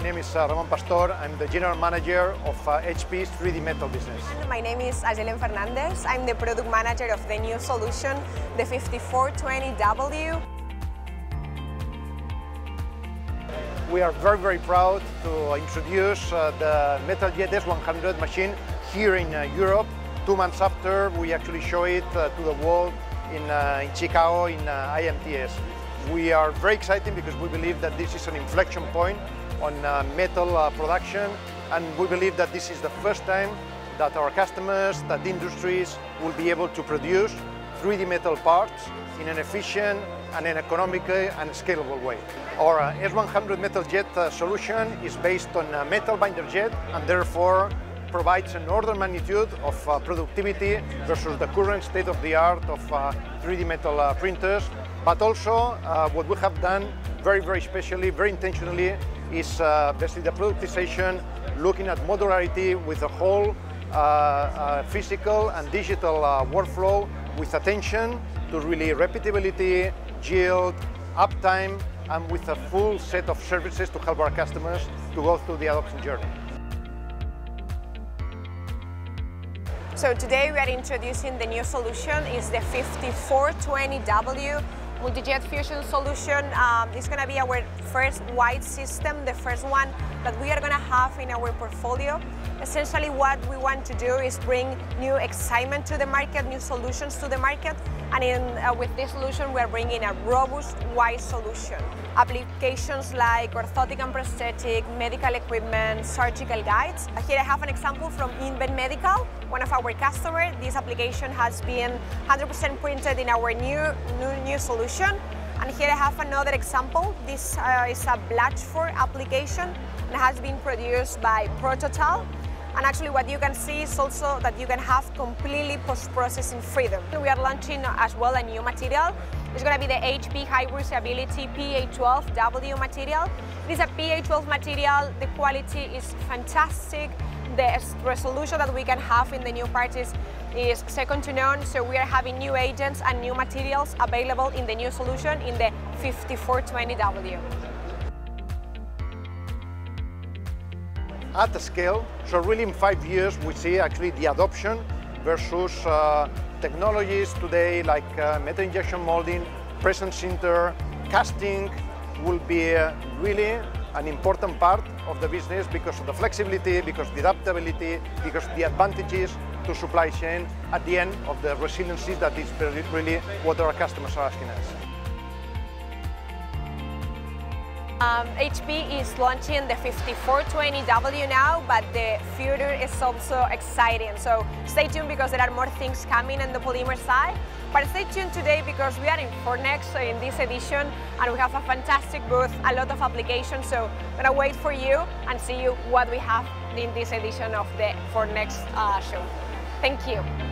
My name is uh, Ramon Pastor. I'm the general manager of uh, HP's 3D metal business. And My name is Ayelen Fernandez. I'm the product manager of the new solution, the 5420W. We are very, very proud to introduce uh, the MetalJet S100 machine here in uh, Europe. Two months after, we actually show it uh, to the world in, uh, in Chicago in uh, IMTS. We are very excited because we believe that this is an inflection point on uh, metal uh, production and we believe that this is the first time that our customers, that industries will be able to produce 3D metal parts in an efficient and an economical and scalable way. Our uh, S100 Metal Jet solution is based on a metal binder jet and therefore provides an order magnitude of productivity versus the current state of the art of 3D metal printers. But also what we have done very, very specially, very intentionally, is uh, basically the productization, looking at modularity with the whole uh, uh, physical and digital workflow with attention to really repeatability, yield, uptime, and with a full set of services to help our customers to go through the adoption journey. So today we are introducing the new solution, is the 5420W multi-jet fusion solution um, is going to be our first wide system, the first one that we are going to have in our portfolio. Essentially what we want to do is bring new excitement to the market, new solutions to the market, and in, uh, with this solution we are bringing a robust, wide solution. Applications like orthotic and prosthetic, medical equipment, surgical guides. Here I have an example from Invent Medical, one of our customers. This application has been 100% printed in our new, new, new solution. And here I have another example. This uh, is a Blatchford application and has been produced by Prototal. And actually what you can see is also that you can have completely post-processing freedom. We are launching as well a new material. It's going to be the HP High Resolution PA12W material. It is a PA12 material. The quality is fantastic. The resolution that we can have in the new parts is, second to none. So we are having new agents and new materials available in the new solution in the 5420W. at the scale. So really in five years we see actually the adoption versus uh, technologies today like uh, metal injection molding, press and sinter, casting will be uh, really an important part of the business because of the flexibility, because of the adaptability, because the advantages to supply chain at the end of the resiliency that is really what our customers are asking us. Um, HP is launching the 5420W now, but the future is also exciting. So stay tuned because there are more things coming on the polymer side. But stay tuned today because we are in Formnext in this edition and we have a fantastic booth, a lot of applications. So I'm gonna wait for you and see you what we have in this edition of the Formnext uh, show. Thank you.